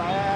来。